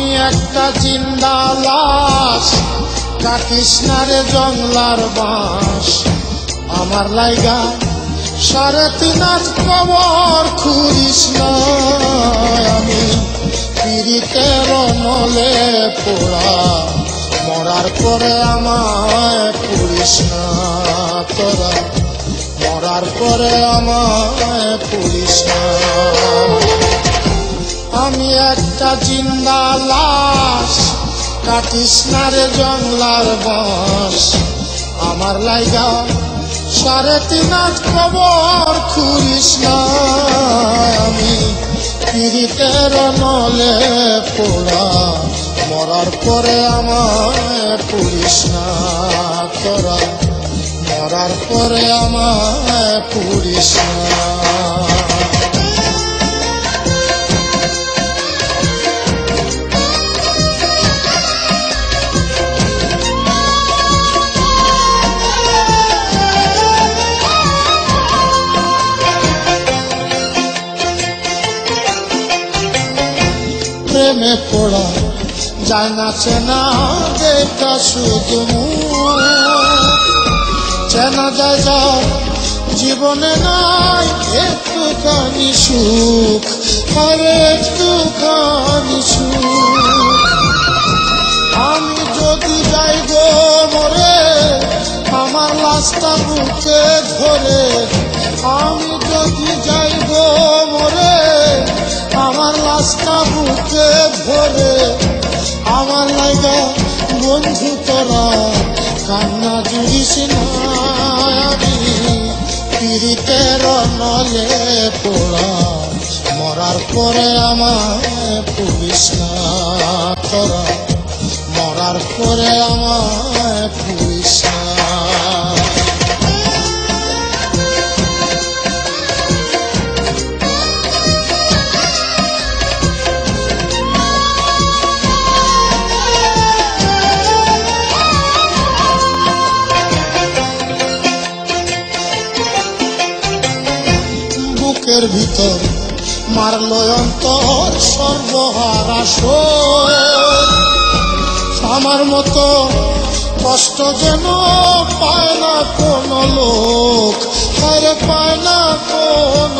আমি একটা জিন্দা লাশ কাকিসনারে জংলার বাঁশ আমার লাইগা সাড়ে তিন কবর খুঁড়িস আমি। পিড়িতে নলে পোড়া, মরার পরে আমায় পুরিস না তোরা। মরার পরে আমায় পুলিশ না। আমি একটা জিন্দা লাশ, কাটিস না রে জংলার বাস। আমার লাইগা সাড়ে তিন আজ কবর খুরিস না। আমি পিড়িতের নলে পোড়া, মরার পরে আমায় পুরিস না তোরা। মরার পরে আমায় পুরিস না। প্রেমে পড়া, যায় না চেনা এটা শুধু। চেনা যায় যার জীবনে নাই একটুখানি সুখ, আর একটুখানি সুখ আমি যদি যাই গো মরে আমার লাশটা বুকে ধরে, আমি যদি যাই গো মরে ধরে আমার লাগা বন্ধু তোরা, কান্না জুড়িস না পিড়িতের নলে পোড়া, মরার পরে আমায় পুলিশ না তোরা। মরার পরে আমায় পুলিশ না বুকের ভিতর মারল অন্তর সর্বহারা আমার মতো কষ্ট যেন পায় না কোন লোক আরে পায় না কোন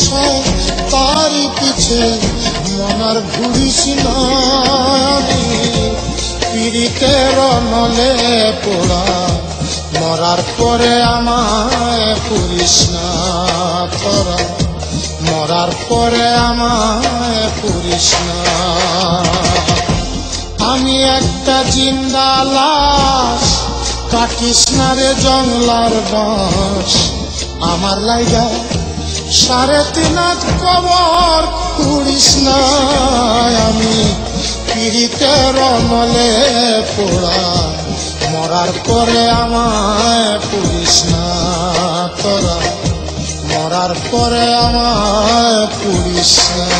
আসায় তারই পিছে মনার ঘুরিস পিড়িতের নলে পোড়া, মরার পরে আমায় পুরিস না তোরা। মরার পরে আমায় পুরিস না। আমি একটা জিন্দা লাশ, কাটিস না রে জংলার বাঁশ আমার লাইগা সাড়ে তিন কবর কুড়িস না আমি। পিড়িতে রমলে পোড়া, মরার পরে আমায় পুলিশ না তোরা। মরার পরে আমায় পুলিশ না